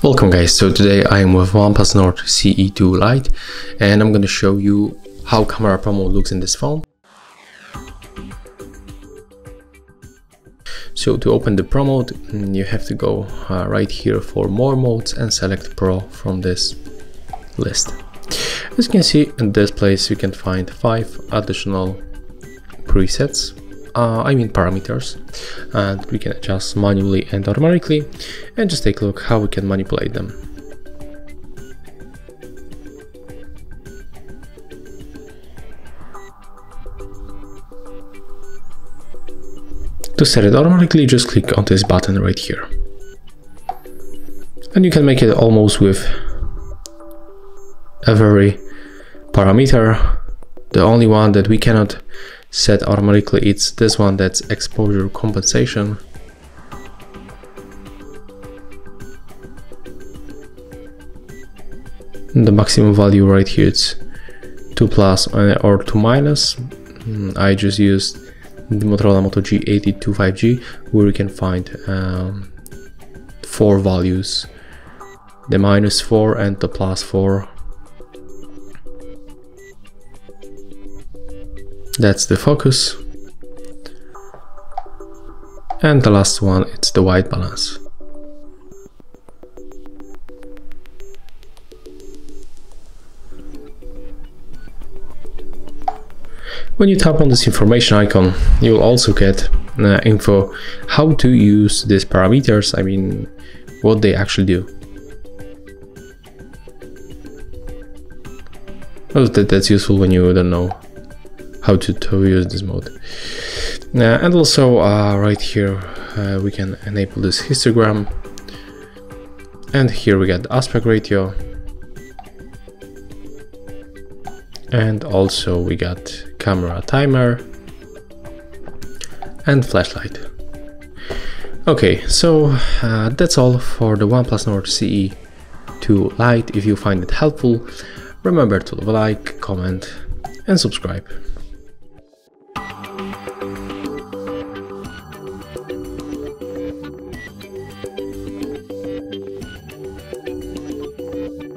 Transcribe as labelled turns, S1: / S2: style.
S1: Welcome guys, so today I am with OnePlus Nord CE2 Lite and I'm going to show you how camera pro mode looks in this phone. So to open the pro mode mm, you have to go uh, right here for more modes and select pro from this list. As you can see in this place you can find 5 additional presets uh, I mean parameters. And we can adjust manually and automatically. And just take a look how we can manipulate them. To set it automatically just click on this button right here. And you can make it almost with every parameter. The only one that we cannot set automatically it's this one that's exposure compensation. The maximum value right here it's 2 plus or 2 minus. Mm, I just used the Motorola Moto G80 5G where you can find um, four values. The minus 4 and the plus 4 That's the focus. And the last one, it's the white balance. When you tap on this information icon, you'll also get uh, info how to use these parameters, I mean, what they actually do. Well, that, that's useful when you don't know how to, to use this mode. Uh, and also uh, right here uh, we can enable this histogram and here we get aspect ratio and also we got camera timer and flashlight. Okay, so uh, that's all for the OnePlus Nord CE 2 Lite. If you find it helpful, remember to leave a like, comment and subscribe.